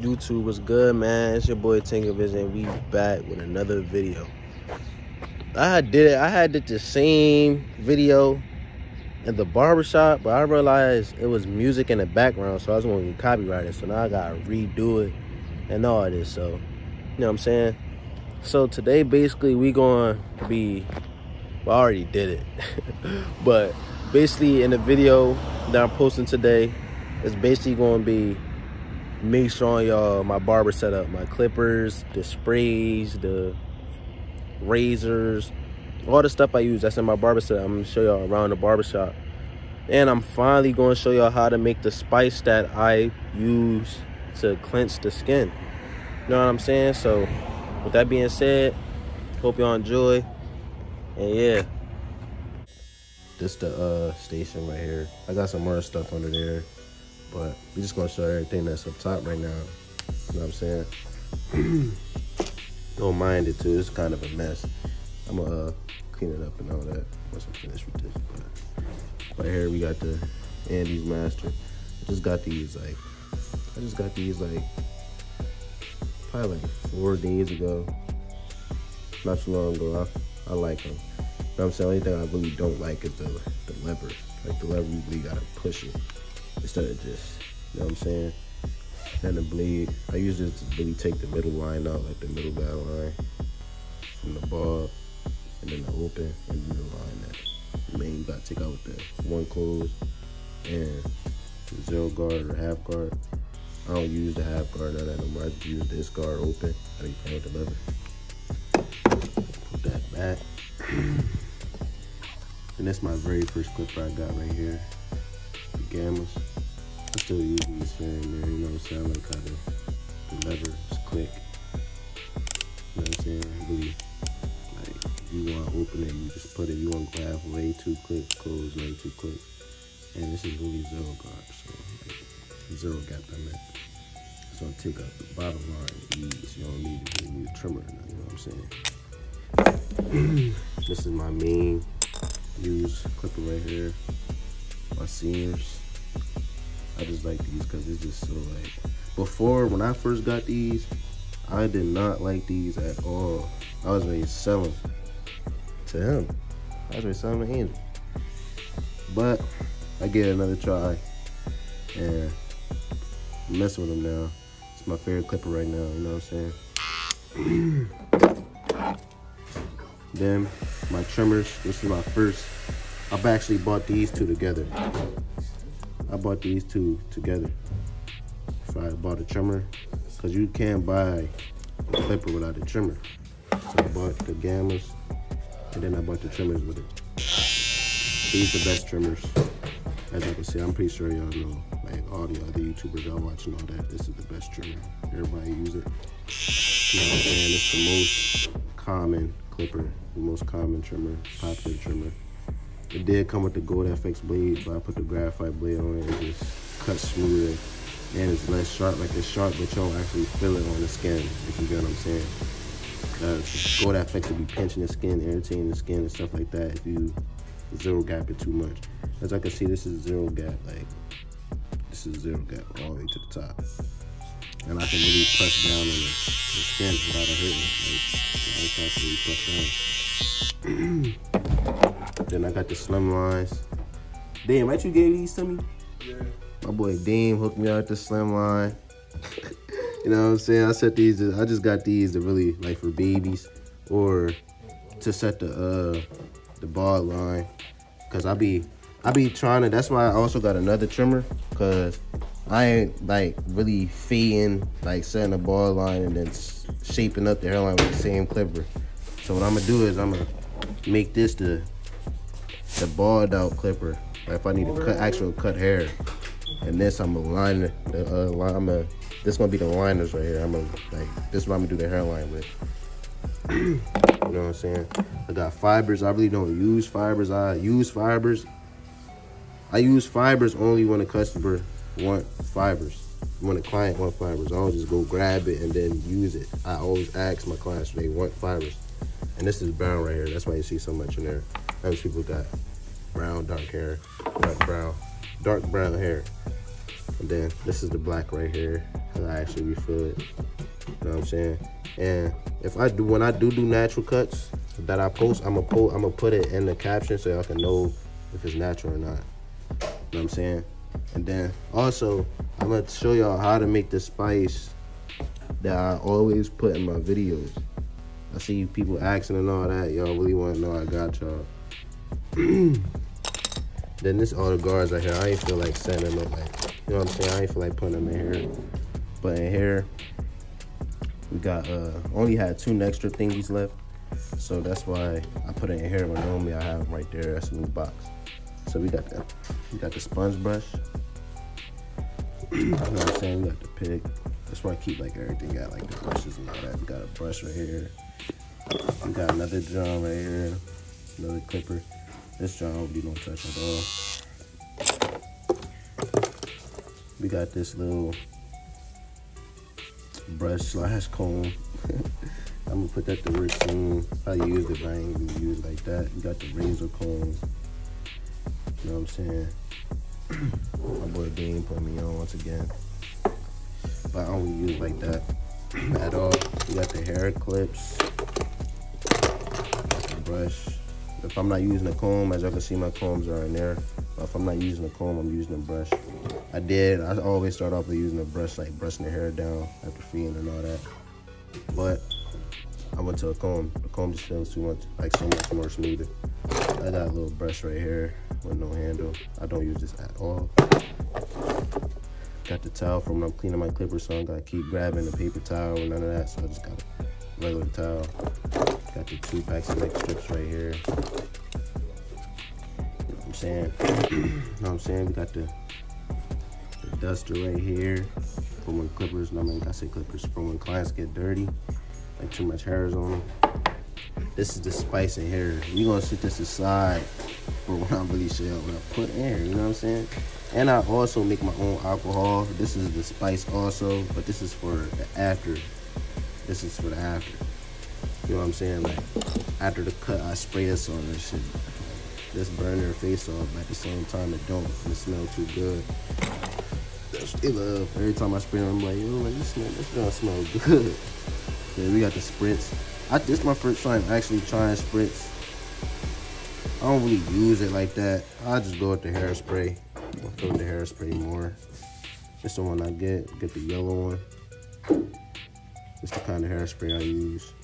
YouTube was good, man. It's your boy Tankivision. We back with another video. I did it. I had the same video in the barbershop, but I realized it was music in the background, so I was going to get copyrighted. So now I gotta redo it and all this. So you know what I'm saying. So today, basically, we going to be. Well, I already did it, but basically in the video that I'm posting today, it's basically going to be me showing y'all my barber setup, my clippers, the sprays, the razors, all the stuff I use that's in my barber setup. I'm gonna show y'all around the barber shop. And I'm finally gonna show y'all how to make the spice that I use to cleanse the skin. You know what I'm saying? So with that being said, hope y'all enjoy. And yeah. This the uh station right here. I got some more stuff under there. But we just gonna show everything that's up top right now. You know what I'm saying? Don't mind it too. It's kind of a mess. I'm gonna uh, clean it up and all that once I'm finished with this. But right here we got the Andis Master. I just got these like I just got these like probably like four days ago. Not too long ago. I, I like them. You know what I'm saying? The only thing I really don't like is the the lever. Like the lever, you really gotta push it instead of just, you know what I'm saying? And the bleed. I use this to really take the middle line out, like the middle guy line from the bar, and then the open, and then the line that main you gotta take out with the one close and zero guard or half guard. I don't use the half guard of that anymore. I just use this guard open. I be playing with the lever. Put that back. and that's my very first clipper I got right here. Gammas. I still these here and there, you know what I'm saying? I like how the, the lever is quick. You know what I'm saying? Really, like, if you want to open it, you just put it, you want to grab way too quick, close way too quick. And this is really zero guard, so like, zero gap I meant. So I'll take out the bottom line ease. You don't need to use a trimmer, you know what I'm saying? this is my main use clipper right here. My seams. I just like these because it's just so like before when I first got these, I did not like these at all. I was ready to sell them to him. I was ready to sell them to Angel. But I get another try and I'm messing with them now. It's my favorite clipper right now, you know what I'm saying? then my trimmers, this is my first. I've actually bought these two together. I bought these two together. So I bought a trimmer, cause you can't buy a clipper without a trimmer. So I bought the gammas, and then I bought the trimmers with it. These are the best trimmers. As I can see, I'm pretty sure y'all know, like all the other YouTubers y'all watching all that, this is the best trimmer. Everybody use it. You know? It's the most common clipper, the most common trimmer, popular trimmer. It did come with the Gold FX blade, but I put the graphite blade on it. It just cuts smoother and it's less sharp. Like it's sharp, but you don't actually feel it on the skin, if you get what I'm saying. Uh, Gold FX will be pinching the skin, irritating the skin and stuff like that if you zero gap it too much. As I can see, this is zero gap. Like, this is zero gap all the way to the top. And I can really press down on the, the skin without it hurting. Like, I can really press down. Then I got the slim lines. Damn, right? You gave these to me? Yeah. My boy Dean hooked me out the slim line. you know what I'm saying? I set these. I just got these to really like for babies or to set the uh the ball line. Cause I be I be trying to. That's why I also got another trimmer. Cause I ain't like really fading like setting a ball line and then shaping up the hairline with the same clipper. So what I'm gonna do is I'm gonna make this the the balled out clipper. Like if I need to cut actual cut hair, and this I'm gonna line the uh, line, I'm this gonna be the liners right here. I'm gonna like this is what I'm gonna do the hairline with. you know what I'm saying? I got fibers. I really don't use fibers. I use fibers. I use fibers only when a customer want fibers. When a client want fibers, I don't just go grab it and then use it. I always ask my clients if they want fibers. And this is brown right here. That's why you see so much in there. Most people got brown, dark hair, dark brown, dark brown hair. And then this is the black right here. Cause I actually refill it. You know what I'm saying? And if I do, when I do do natural cuts that I post, I'm gonna I'm gonna put it in the caption so y'all can know if it's natural or not. You know what I'm saying? And then also, I'm gonna show y'all how to make the spice that I always put in my videos. I see people asking and all that. Y'all really want to know I got y'all. then this all the guards right here. I ain't feel like setting them up like, you know what I'm saying? I ain't feel like putting them in here. But in here, we got uh only had two extra thingies left. So that's why I put it in here when normally I have them right there. That's a new box. So we got the we got the sponge brush. you know what I'm saying? We got the pick. That's why I keep like everything got like the brushes and all that. We got a brush right here. We got another drum right here. Another clipper. This drum we don't touch at all. We got this little brush slash comb. I'm gonna put that to work soon. I use it, but I ain't gonna use it like that. You got the razor comb. You know what I'm saying? My boy Dean put me on once again. But I don't use like that at all. You got the hair clips. Got the brush. If I'm not using a comb, as y'all can see, my combs are in there. But if I'm not using a comb, I'm using a brush. I did. I always start off with using a brush, like brushing the hair down after feeding and all that. But I went to a comb. The comb just feels too much, like so much more smoother. I got a little brush right here with no handle. I don't use this at all. Got the towel from when I'm cleaning my clippers, so I gotta keep grabbing the paper towel and none of that. So I just got a regular towel. Got the two packs of neck strips right here. You know what I'm saying? you know what I'm saying? We got the, the duster right here for when clippers, no, I mean, I say clippers, for when clients get dirty, like too much hairs on them. This is the spice in here. We gonna set this aside for when I'm really sure what I put in here, you know what I'm saying? And I also make my own alcohol. This is the spice also, but this is for the after. This is for the after. You know what I'm saying? Like after the cut, I spray this on this shit. Just burn their face off, but at the same time it don't. It smell too good. They love every time I spray them. I'm like, yo, like this smell, this gonna smell good. Yeah, we got the spritz. I this my first time actually trying spritz. I don't really use it like that. I just go with the hairspray. I'll throw the hairspray more. It's the one I get. Get the yellow one. It's the kind of hairspray I use.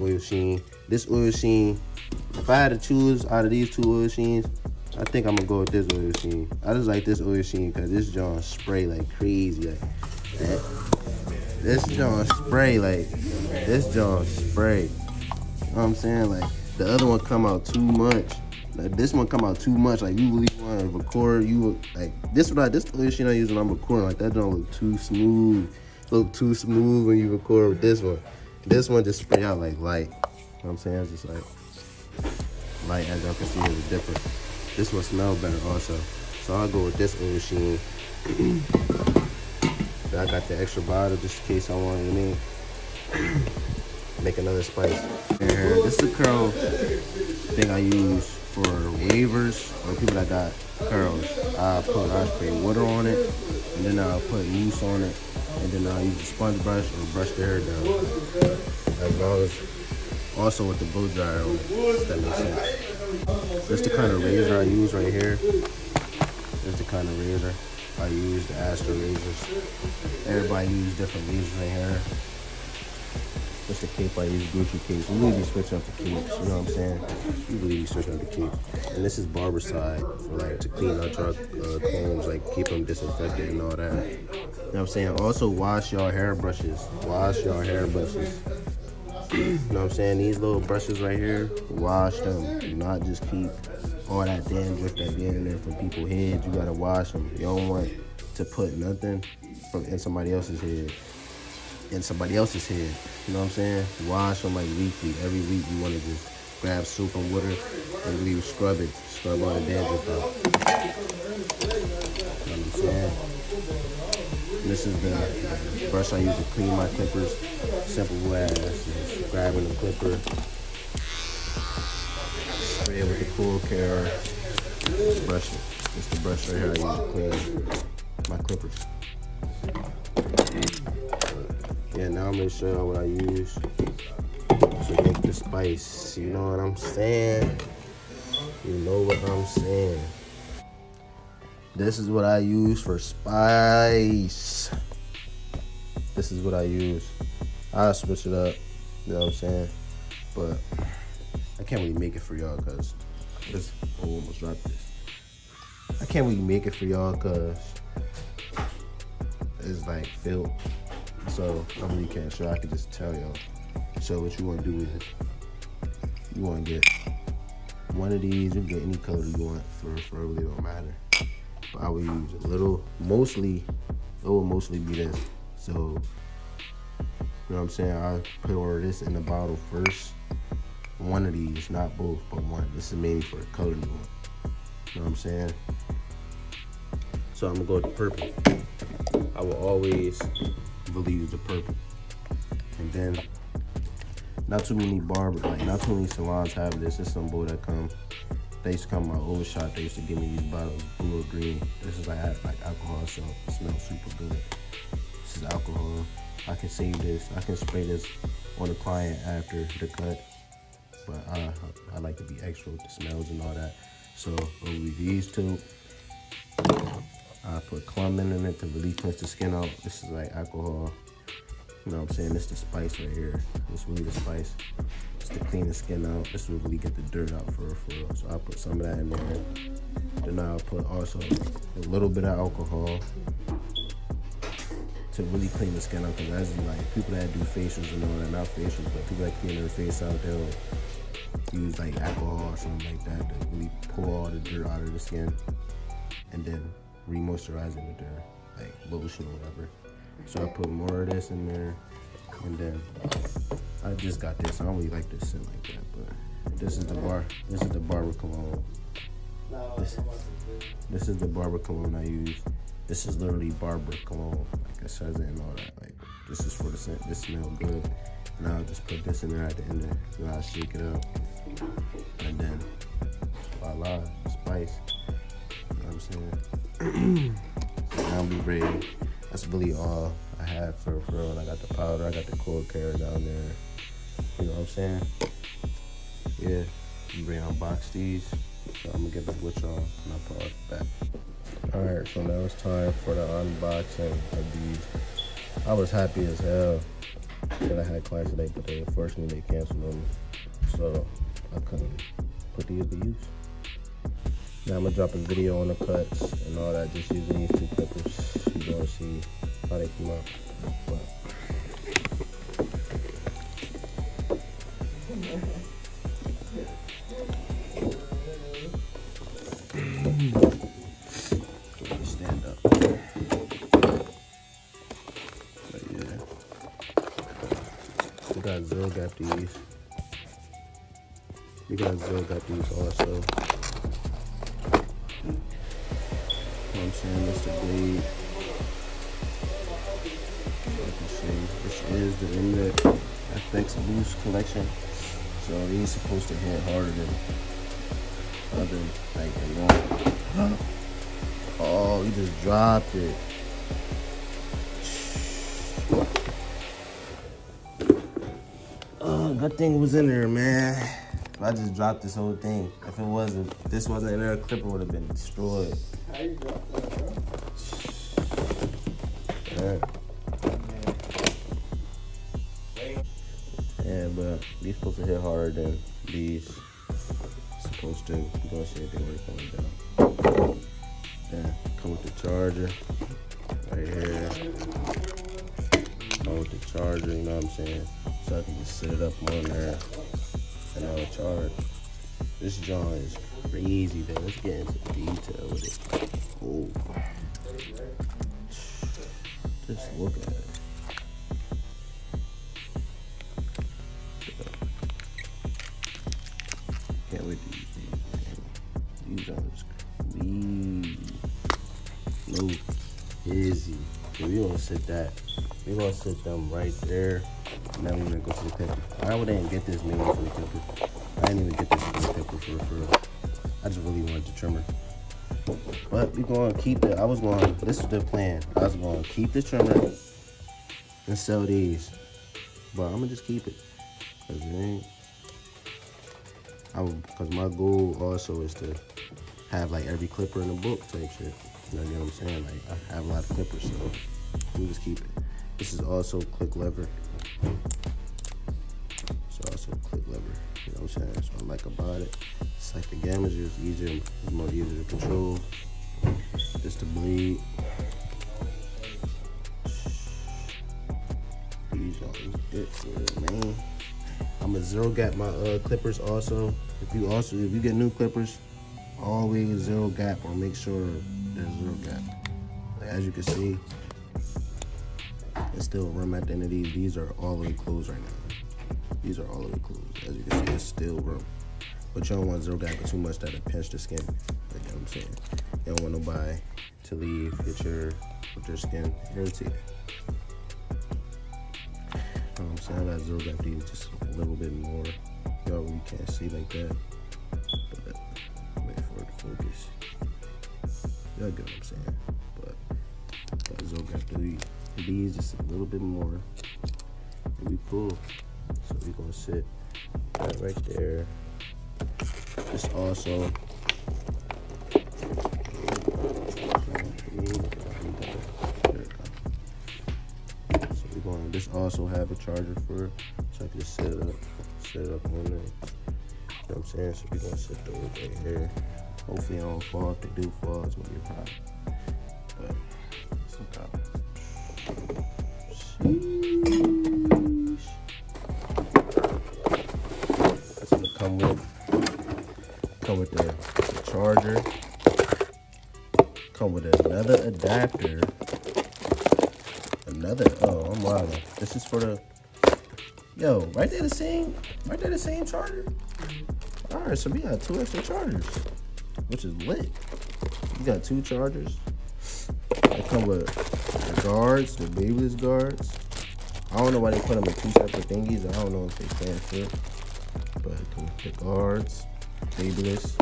Oil sheen. This oil sheen, if I had to choose out of these two oil sheens, I think I'm gonna go with this oil sheen. I just like this oil sheen because this John spray like crazy. Like that. This John spray like this John spray. You know what I'm saying? Like the other one come out too much. Like this one come out too much. Like you really want to record, you like this. What I this oil sheen I use when I'm recording. Like that don't look too smooth. Look too smooth when you record with this one. This one just spray out like light. You know what I'm saying? It's just like light as y'all can see it's different. This one smell better also. So I'll go with this oil sheen. I got the extra bottle just in case I want mean, make another spice. This is the curl thing I use for wavers or people that got curls. I put I spray water on it and then I'll put mousse on it and then I'll use a sponge brush and brush the hair down. As long as also with the blow dryer if that makes sense. This the kind of razor I use right here. This the kind of razor. I use the Astra razors. Everybody uses different razors right here. What's the cape I use? Gucci capes. We really be switching up the capes, you know what I'm saying? We really be switching up the cape. And this is Barbicide for like to clean our truck uh, combs, like keep them disinfected and all that. You know what I'm saying? Also wash your hair brushes. Wash your hair brushes. you know what I'm saying? These little brushes right here, wash them. Do not just keep all that dandruff that be in there from people's heads. You gotta wash them. You don't want to put nothing from in somebody else's head in somebody else's head. You know what I'm saying? Wash them like weekly. Every week you want to just grab soap and water and really scrub it. Scrub all the dandruff out. You know what I'm saying? This is the brush I use to clean my clippers. Simple as just grabbing the clipper, spray it with the Cool Care, brush it. It's the brush right here I use to clean my clippers. Yeah, now I'm gonna show you what I use to make the spice. You know what I'm saying? You know what I'm saying. This is what I use for spice. This is what I use. I'll switch it up. You know what I'm saying? But I can't really make it for y'all because this oh, almost dropped this. I can't really make it for y'all because it's like filled. So I really can't show. I can just tell y'all. So what you want to do is you want to get one of these. You can get any color you want. For for really don't matter. I would use a little. Mostly, it will mostly be this. So you know what I'm saying? I pour this in the bottle first. One of these, not both, but one. This is mainly for the color you. You know what I'm saying? So I'm gonna go with purple. I will always really use the purple. And then not too many barbers, like not too many salons have this. It's some boy that come. They used to come my old shop, They used to give me these bottles, blue or green. This is like like alcohol, so it smells super good. This is alcohol. I can save this. I can spray this on the client after the cut. But I, I like to be extra with the smells and all that. So use these two. I put Clomid in it to really cleanse the skin out. This is like alcohol. You know what I'm saying? Is the spice right here. This really the spice. Just to clean the skin out. This will really get the dirt out for for real. So I put some of that in there. Then I'll put also a little bit of alcohol to really clean the skin out. Because as you like people that do facials and all that, not facials, but people that clean their face out, they'll use like alcohol or something like that to really pull all the dirt out of the skin. And then re-moisturize it with their like lotion or whatever. So I put more of this in there, and then I just got this. I don't really like this scent like that, but this is the bar. This is the barber cologne. This, this is the barber cologne I use. This is literally barber cologne, like it says it and all that. Like this is for the scent. This smells good. And I'll just put this in there at the end. There. Now I'll shake it up, and then voila, spice. You know what I'm saying? so now we ready that's really all I have for, for real. I got the powder, I got the Cool Care down there. You know what I'm saying? Yeah, you ready to unbox these? So I'm gonna get the with y'all and I'll put it back. Alright, so now it's time for the unboxing of these. I was happy as hell that I had clients today, but they unfortunately they canceled them. So I couldn't put these to use. Now I'm gonna drop a video on the cuts and all that, just using these two clippers. You gonna see how they come out. Stand up. But yeah. We got got these. We got these also. I'm saying? That's the this is the Inlet FX Boost collection. So these supposed to hit harder than other like long. Oh, you just dropped it. Oh, good thing was in there, man. I just dropped this whole thing. If it wasn't, this wasn't in there, a clipper would have been destroyed. Yeah. Yeah, but these supposed to hit harder than these supposed to. Gonna see everything really coming down. Then come with the charger right here. Come with the charger, you know what I'm saying? So I can just set it up on there and I'll charge. This joint is crazy though. Let's get into detail with it. Oh. Just look at it. Can't wait to use these. These are crazy. No busy. So we gonna sit that. We gonna sit them right there. Now we're gonna go to the pepper. I didn't get this for the pepper. I didn't even get this for the pepper for, for I just really wanted the trimmer. But we gonna keep the. I was going, to This is the plan. I was gonna keep the trimmer and sell these, but I'm gonna just keep it. Cause it ain't. I'm, because my goal also is to have like every clipper in the book type shit. You know what I'm saying? Like I have a lot of clippers, so we just keep it. This is also click lever. It's also click lever. You know what I'm saying? That's what I like about it. It's like the Gammager is easier, it's more easier to control. Just the bleed. These it, man. I'm a zero gap my uh, clippers also. If you also if you get new clippers, always zero gap or make sure there's zero gap. As you can see, it's still room at the end of these. These are all the way closed right now. These are all of the clues. As you can see, it's still room. But you don't want zero gap too much that it pinch the skin. Like I'm saying. You don't want nobody to leave, get your with their skin irritated. You know I'm saying? I got zero gap these just a little bit more. Y'all really can't see like that. But uh, wait for it to focus. Y'all get what I'm saying. But got zero gap these. Just a little bit more. It'll be cool. We're gonna sit that right there. This also so we're going this also have a charger for it. So I can just set it up, set it up on there. You know what I'm saying? So we're gonna set those right here. Hopefully I don't fall. If they do fall, it's gonna be a problem. But problem. Adapter. Another oh I'm wild. This is for the yo, right there the same right there the same charger. Alright, so we got two extra chargers. Which is lit. You got two chargers. They come with the guards, the Babyliss guards. I don't know why they put them in two separate thingies. I don't know if they stand fit. But the guards, Babyliss.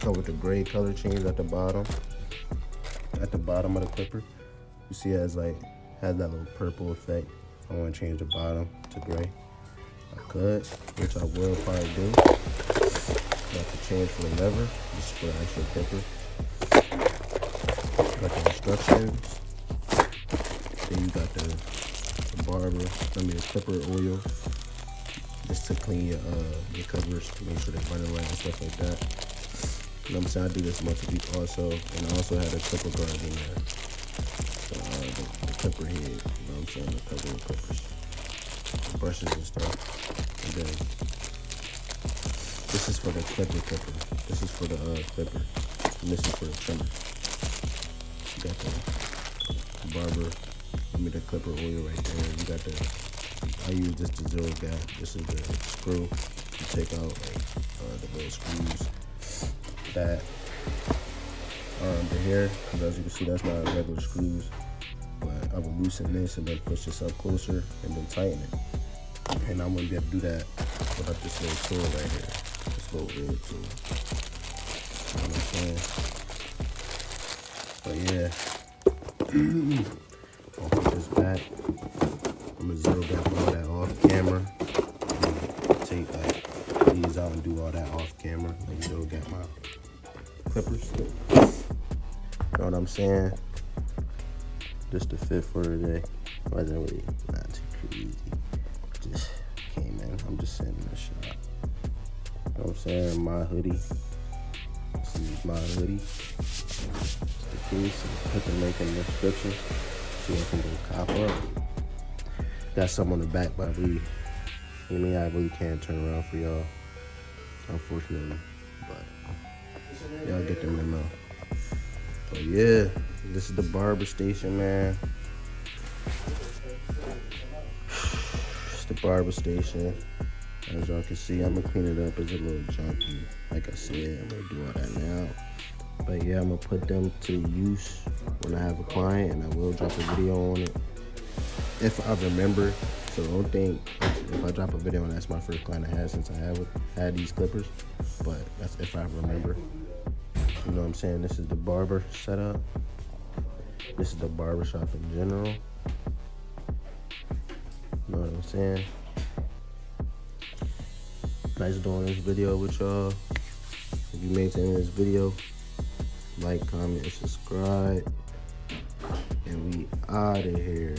Come with the gray color change at the bottom. At the bottom of the clipper. You see it has like has that little purple effect. I want to change the bottom to gray. I could, which I will probably do. Have to change for the lever. Is for actual clipper. Got the instructions. Then you got the, the barber, I mean the clipper oil. Just to clean your uh your covers, to make sure they're running right and stuff like that. You know what I'm saying? I do this a week also. And I also had a clipper guard in there. So, uh, the, the clipper head, you know what I'm saying? The cover of clippers. Brushes and stuff. And then this is for the clipper clipper. This is for the uh, clipper. And this is for the trimmer. You got the barber, I mean the clipper oil right there. You got the, I use this the zero gap. This is the screw. You take out like uh, the little screws that um, under here. Because as you can see, that's not regular screws. But I will loosen this and then push this up closer and then tighten it. And I'm gonna be able to do that without this little tool right here. This little red tool. You know what I'm saying? But yeah. I'll put this back. I'm gonna zero back all that off camera. Take like these out and do all that off camera. Like zero got my clippers. You know what I'm saying? Just the fit for today. Wasn't really not too crazy. Just came in. I'm just sitting in the shop. You know what I'm saying? My hoodie. This is my hoodie. It's the case. Put the link in the description. So you can go cop up. Got some on the back, but I really, I mean, I really can't turn around for y'all. Unfortunately. Y'all get them in the memo. But yeah, this is the barber station, man. It's the barber station. As y'all can see, I'm gonna clean it up. It's a little junky. Like I said, I'm gonna do all that now. But yeah, I'm gonna put them to use when I have a client, and I will drop a video on it if I remember. So don't think if I drop a video and that's my first client I had since I have had these clippers. But that's if I remember. You know what I'm saying? This is the barber setup. This is the barber shop in general. You know what I'm saying? Nice doing this video with y'all. If you made it in this video, like, comment, and subscribe. And we out of here.